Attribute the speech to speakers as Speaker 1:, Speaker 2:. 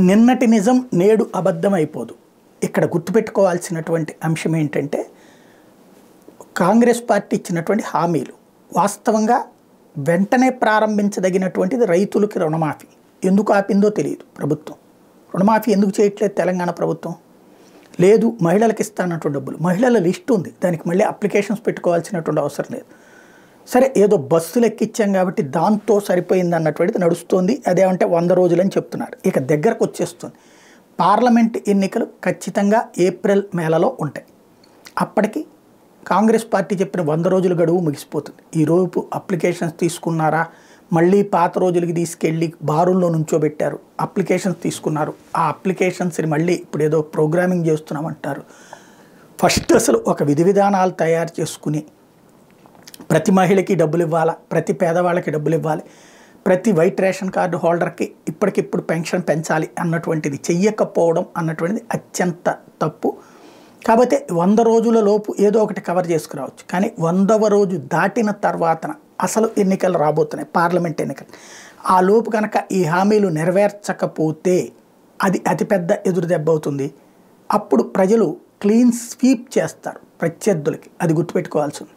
Speaker 1: నిన్నటి నిజం నేడు అబద్ధం అయిపోదు ఇక్కడ గుర్తుపెట్టుకోవాల్సినటువంటి అంశం ఏంటంటే కాంగ్రెస్ పార్టీ ఇచ్చినటువంటి హామీలు వాస్తవంగా వెంటనే ప్రారంభించదగినటువంటిది రైతులకి రుణమాఫీ. ఎందుకు ఆపిందో తెలియదు ప్రభుత్వం. రుణమాఫీ ఎందుకు చేయట్లేదు తెలంగాణ ప్రభుత్వం? లేదు మహిళలకు ఇస్తానటువంటి డబ్బులు. మహిళల లిస్ట్ ఉంది. దానికి మళ్ళీ అప్లికేషన్స్ పెట్టుకోవాల్సినటువంటి అవసరం లేదు. సరే ఏదో బస్సులు ఎక్కిచ్చాం కాబట్టి దాంతో సరిపోయింది అన్నటువంటిది నడుస్తోంది. అదేమంటే వంద రోజులని చెప్తున్నారు. ఇక దగ్గరకు వచ్చేస్తుంది పార్లమెంట్ ఎన్నికలు ఖచ్చితంగా ఏప్రిల్ మేలలో ఉంటాయి. అప్పటికి కాంగ్రెస్ పార్టీ చెప్పిన వంద రోజుల గడువు ముగిసిపోతుంది. ఈరోజు అప్లికేషన్స్ తీసుకున్నారా? మళ్ళీ పాత రోజులకి తీసుకెళ్ళి బారుల్లో నుంచోబెట్టారు. అప్లికేషన్స్ తీసుకున్నారు. ఆ అప్లికేషన్స్ని మళ్ళీ ఇప్పుడు ఏదో ప్రోగ్రామింగ్ చేస్తున్నామంటారు. ఫస్ట్ అసలు ఒక విధి విధానాలు తయారు చేసుకుని ప్రతి మహిళకి డబ్బులు ఇవ్వాలా? ప్రతి పేదవాళ్ళకి డబ్బులు ఇవ్వాలి? ప్రతి వైట్ రేషన్ కార్డు హోల్డర్కి ఇప్పటికిప్పుడు పెన్షన్ పెంచాలి అన్నటువంటిది చెయ్యకపోవడం అన్నటువంటిది అత్యంత తప్పు. కాబట్టి వంద రోజుల లోపు ఏదో ఒకటి కవర్ చేసుకురావచ్చు. కానీ వందవ రోజు దాటిన తర్వాత అసలు ఎన్నికలు రాబోతున్నాయి పార్లమెంట్ ఎన్నికలు. ఆ లోపు కనుక ఈ హామీలు నెరవేర్చకపోతే అది అతిపెద్ద ఎదురు దెబ్బ అవుతుంది. అప్పుడు ప్రజలు క్లీన్ స్వీప్ చేస్తారు ప్రత్యర్థులకి. అది గుర్తుపెట్టుకోవాల్సింది.